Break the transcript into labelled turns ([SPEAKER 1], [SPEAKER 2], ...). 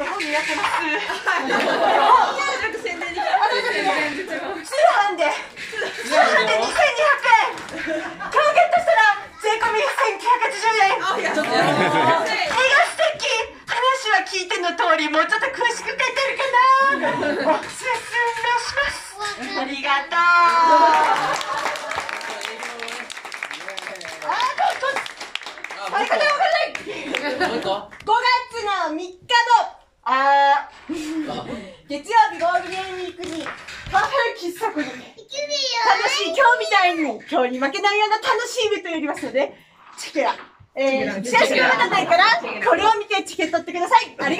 [SPEAKER 1] 絵本になってます。
[SPEAKER 2] 宣伝に
[SPEAKER 1] 通販で、通販で2200円。今日ゲットしたら税込み1980円。
[SPEAKER 2] ちょっと
[SPEAKER 1] 絵が素敵。話は聞いての通り、もうちょっと詳しく書いてるかな。おすすめします。ありがとう。あ、これ、これ、これ、
[SPEAKER 3] もう一個
[SPEAKER 1] 5月の3日のあー月曜日ゴールデンウィークにカフェ喫茶店に楽しい今日みたいに今日に負けないような楽しいイベントやりますのでチケラえー、チラシがまだないからこれを見てチケット取ってください。ありがとう